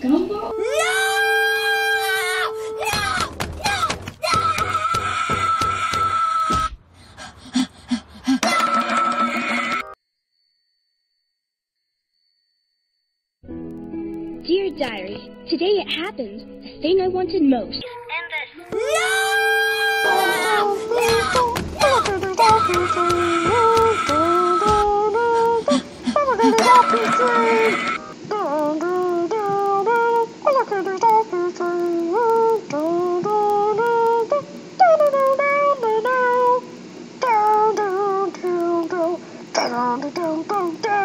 No! No! No! No! Dear Diary, today it happened, the thing I wanted most. End this. No! No! No! Down, down.